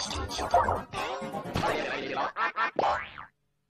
していきと思